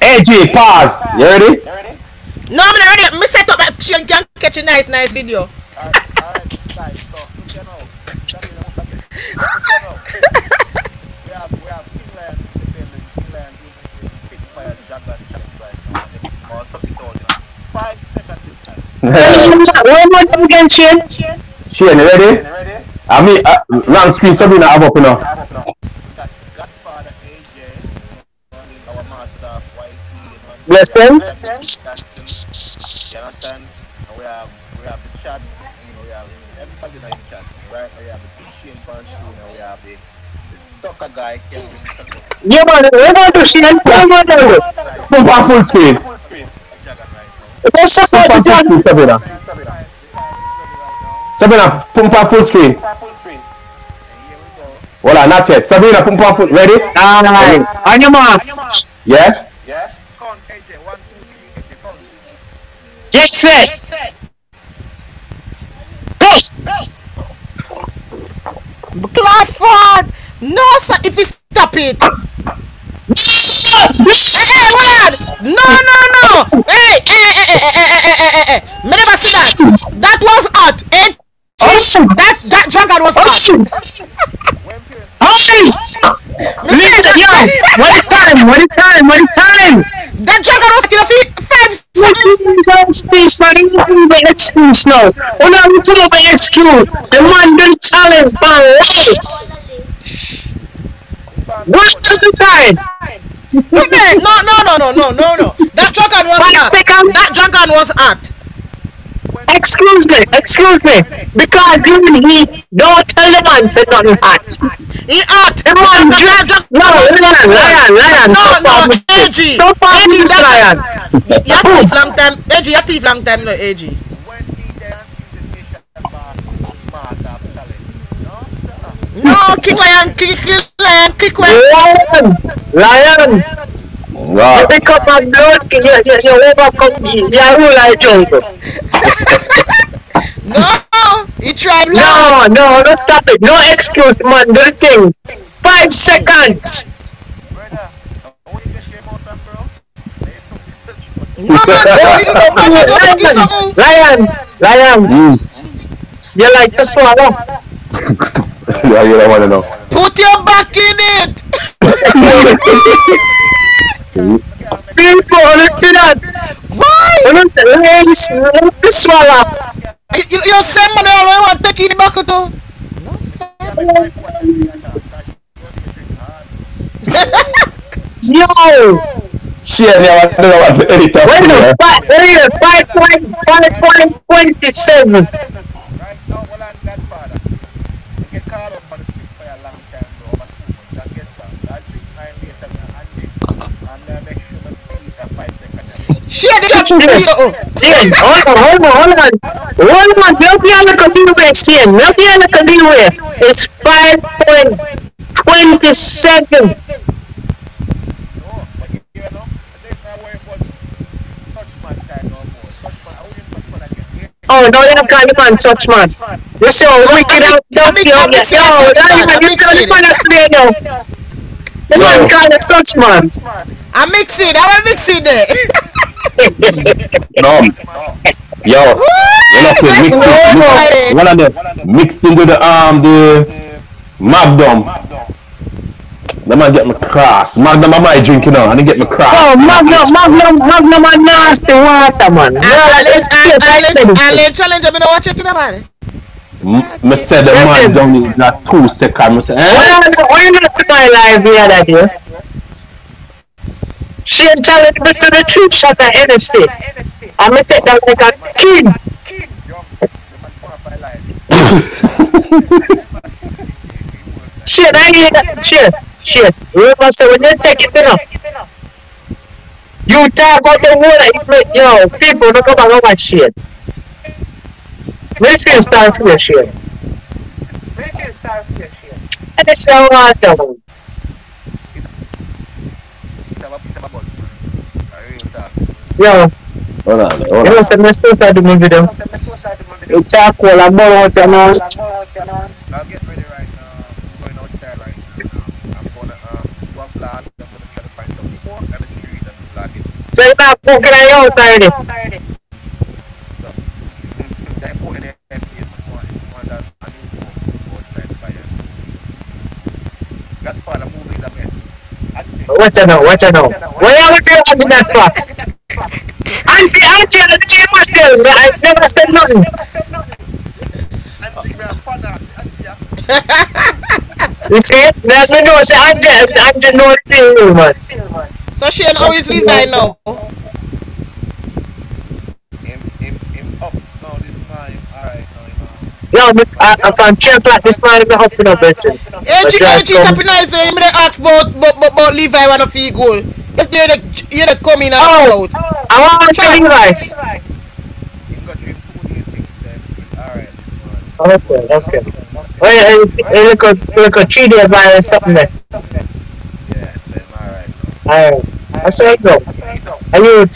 AJ, pause. You ready? No, I'm not ready. I'm set up that you can catch a nice, nice video. Alright, alright, guys, go. Look here now. We have, we have Finland, Finland, Finland, Pitfire, Jaguar, Challenge, right? Or something called, you know. Five seconds. One more time again, Shane. Shane, you ready? Ready? I mean, uh, long screen, so we not have up, you know. We're sent. understand? We have we have the chat. You know, we have everything in the chat. Right? We have the Shane Parsoon. We have the soccer guy. Yeah, man. We want to see and play with them. Super full screen. Let's support the chat, Sabina. Sabina, pump up full screen. Voilà, not yet. Sabina, pump up full. Ready? Ah, on your mark. Yes. Get set. Go. Clafford! No, sir, if you stop it. Hey, hold on! No, no, no! Hey, hey, hey, hey, hey, hey, hey, hey, hey, hey. Me never see that. That was hot. Eh? That, that dragon was hot. Hey! Listen, yo! What time? What time? What time? That joke I was taking man, not excuse now. Excuse, the man don't challenge. What no, no, no, no, no, no, no. That dragon was act. That dragon was act. Excuse me, excuse me. Because you he don't tell the man said nothing hot. He asked him on Georgia. No, Lion, Lion, Lion. No, no, AG. Don't follow me, Lion. You thief long time. AG, you thief long time, no, AG. No, King Lion, King, King Lion, King Lion. Lion. Wow. Pick up my blood, you, you, you overcome me. You are like jungle. You tried loud. No, no, no, stop it. No excuse, man. Do the thing. Five seconds. No, no, no, you know, man, you Ryan, Ryan, mm. you like to swallow? yeah, you don't want to know. Put your back in it! People, listen up! Why? Listen, listen, listen, swallow. yo sé, mano, yo lo levanté aqui debaixo que eu tô. Não sei. Yo! Sí, había batido la baterita. Bueno, eh, mira, 5.47. Shit, they got me. Hold on, hold on, hold on. What my Milky on the computer is here? Milky on the computer 5.20 seconds. Oh, no, you can't even touch man. This is oh, we get out of yo, No, no, you can't even play now. Come on, can't such man. I mix it, I mix it there. no. Yo, you know, mixed in, mix, one of them mixed into the um the Magnum. The man get me cross. Magnum I might drink, you know, and he get me cross. Oh, Magnum, Magnum, Magnum a nasty water, man. I'll Yeah, challenge. I'm gonna watch it in a minute. M- me said the man down in that two second. Me say, eh? Why you not see my live the other day? She challenged me to the truth shot at Hennessy. I'm gonna take down like a king. shit, I hear that. Shit, shit. Roadmaster, when you take it enough. You talk about the water, it make, yo, people don't come around my shit. Where's your star for? Where's your star for your shit? And it's so hard though. Yo, Hold on, hold on. Yo, send me supposed to do my I'll get ready right now. I'm going. I'm gonna. I'm gonna try to find some a street and lad it. So you're not are you watching that fuck? Auntie, auntie, the game was still. I never said nothing. I'm seeing my father. Actually. You see? Let me know, say auntie, auntie the thing, man. So Shane, how is Levi now? up. No, this is mine. Alright, no, him out. Yo, me, I, I from 3 o'clock this morning, I'm up eh, in a bedroom. AG, AG, tapping nice. Him dey ask about, about, about, Levi wanna feel good. Just you the, you the in and Oh. Out. I want to tell you guys. Him got three two days things then. Alright, this one. Okay, okay. Yeah, hey, look at, look at 3 day by or something there. Yeah, it's him. Alright. Alright. I say go. Are you, you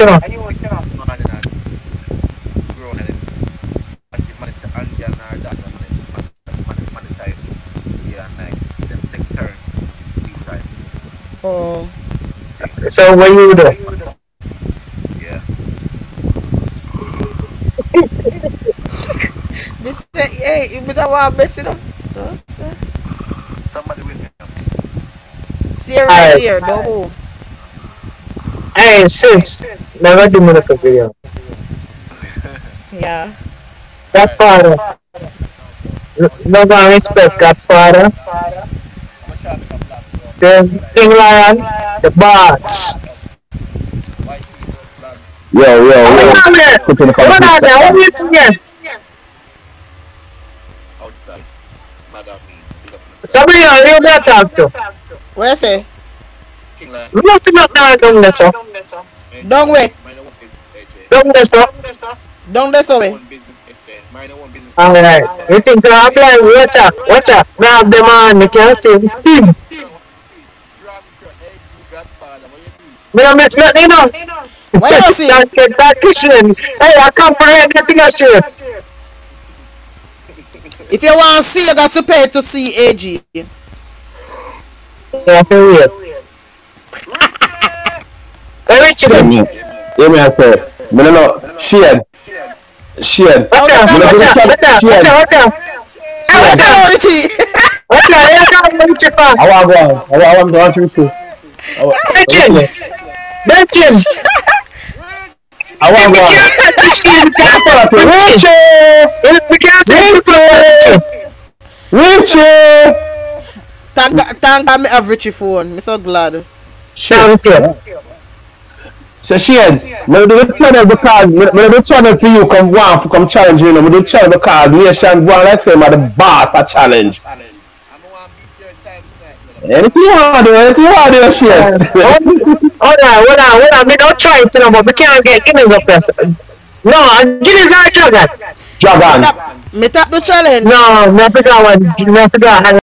and like, them take turns. Speed time. Oh. So what you do? Yeah. This hey, you better want best, you know. No, sir. Somebody with me. See you right Alright. here, don't move. Hey, sis. Never do me like a video. Yeah. Godfather. No one respect Godfather. I'm gonna try to become black, bro. The King Lion. The boss. White people, black. Yo, yo, Come yo. on there. Put in the Come on comment there. What are you section. doing here? outside. Madam me. Big up myself. Somebody else you better talk to. What you say? King Lion. You must not know down there, so. Down way. Mine one business, AJ. Down there, so. Down this way. One business, AJ. Mine one business. Alright. You think so? I'm blind. Watch out. Watch out. Grab them on. You can't see the team. Drop your egg, you godfather. What you do? Me don't miss nothing, you know. Why you don't see? That kid. Hey, I come for him. Getting a shit. If you want to see, you got to pay to see AG. Yeah, for real. Hey, Richard. Yeah, me. Yeah, me, I say. Me no know. Shade. Shade. Oh, watch out. Me no Watch do out. chat- Watch out. Watch shade. out. Watch out. Hey, what's Watch out. up, Richie? Watch out. Here comes Richard. fam. I want to go on. I want- I want to go on to you. I want- Richard. Richard. I want to We go on. can't let this team come for Richie! We can't say Richard. Richie! Thank, thank God me have Richie phone. Me so glad. Shout it. So Shade, me do the channel because me me do the channel for you come one come challenge you know. Me do the channel because nation go on like say me the boss a challenge. I'm gonna beat your time tonight. Anything you want to do, anything you want to do, Shade. Hold on, hold on, hold on. We don't try it, you know, but we can't get Guinness up there. No, Guinness are dragon. Dragon. Me tap the challenge. No, me forgot one. Me forgot.